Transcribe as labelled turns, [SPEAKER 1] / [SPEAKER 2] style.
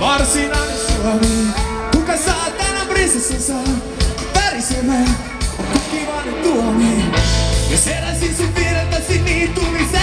[SPEAKER 1] varsinainen Suomi. Kuka saa tänä prinsessinsa värisemään, kukivainen tuomi. Niin. Ja seläsin sun virtasi niin tuli se